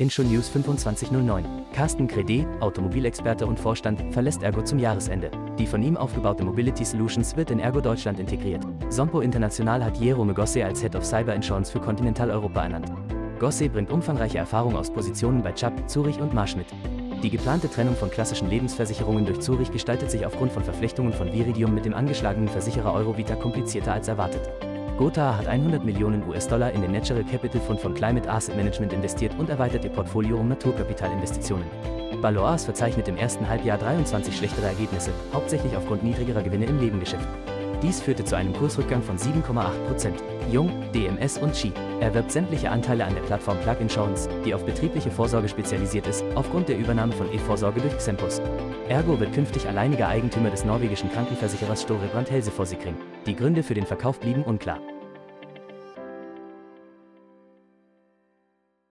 Inshow News 2509. Carsten Crede, Automobilexperte und Vorstand, verlässt Ergo zum Jahresende. Die von ihm aufgebaute Mobility Solutions wird in Ergo Deutschland integriert. Sompo International hat Jerome Gosse als Head of Cyber Insurance für Kontinentaleuropa ernannt. Gosse bringt umfangreiche Erfahrung aus Positionen bei Chubb, Zurich und Marschmidt. Die geplante Trennung von klassischen Lebensversicherungen durch Zurich gestaltet sich aufgrund von Verflechtungen von Viridium mit dem angeschlagenen Versicherer Eurovita komplizierter als erwartet. Gotha hat 100 Millionen US-Dollar in den Natural Capital Fund von Climate Asset Management investiert und erweitert ihr Portfolio um Naturkapitalinvestitionen. Balois verzeichnet im ersten Halbjahr 23 schlechtere Ergebnisse, hauptsächlich aufgrund niedrigerer Gewinne im Nebengeschäft. Dies führte zu einem Kursrückgang von 7,8%. Jung, DMS und Ski erwirbt sämtliche Anteile an der Plattform Plug Insurance, die auf betriebliche Vorsorge spezialisiert ist, aufgrund der Übernahme von E-Vorsorge durch Xempus. Ergo wird künftig alleiniger Eigentümer des norwegischen Krankenversicherers Storebrand Helseforsikring. Die Gründe für den Verkauf blieben unklar.